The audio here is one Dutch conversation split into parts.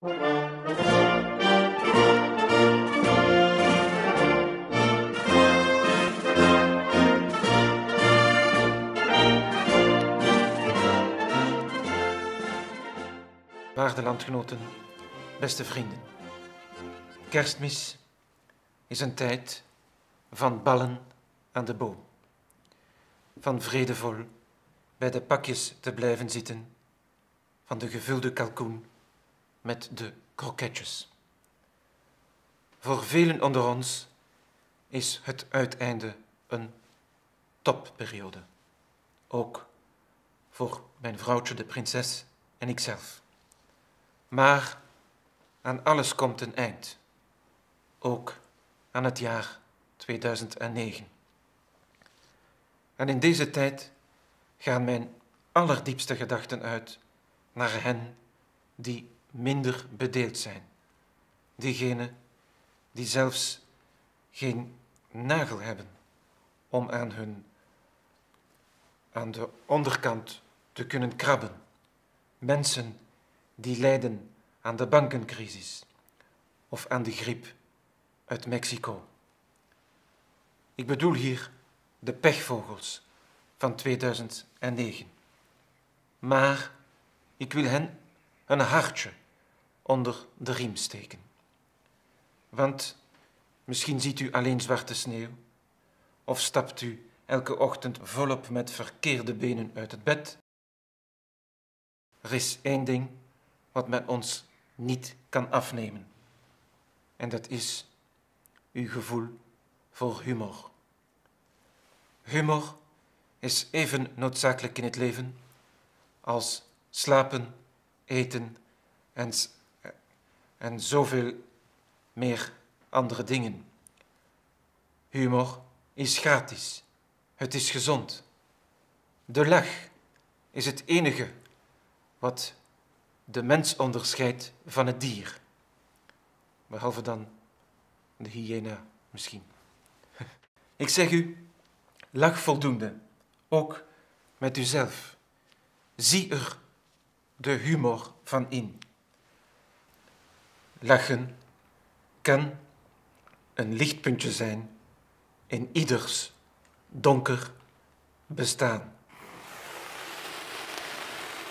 Waarde landgenoten, beste vrienden. Kerstmis is een tijd van ballen aan de boom. Van vredevol bij de pakjes te blijven zitten. Van de gevulde kalkoen met de kroketjes. Voor velen onder ons is het uiteinde een topperiode. Ook voor mijn vrouwtje, de prinses, en ikzelf. Maar aan alles komt een eind. Ook aan het jaar 2009. En in deze tijd gaan mijn allerdiepste gedachten uit naar hen die minder bedeeld zijn. Diegenen die zelfs geen nagel hebben om aan hun aan de onderkant te kunnen krabben. Mensen die lijden aan de bankencrisis of aan de griep uit Mexico. Ik bedoel hier de pechvogels van 2009. Maar ik wil hen een hartje onder de riem steken. Want misschien ziet u alleen zwarte sneeuw, of stapt u elke ochtend volop met verkeerde benen uit het bed. Er is één ding wat men ons niet kan afnemen. En dat is uw gevoel voor humor. Humor is even noodzakelijk in het leven als slapen, eten en, en zoveel meer andere dingen. Humor is gratis. Het is gezond. De lach is het enige wat de mens onderscheidt van het dier. Behalve dan de hyena misschien. Ik zeg u, lach voldoende, ook met uzelf. Zie er de humor van in. Lachen kan een lichtpuntje zijn in ieders donker bestaan.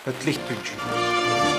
Het lichtpuntje.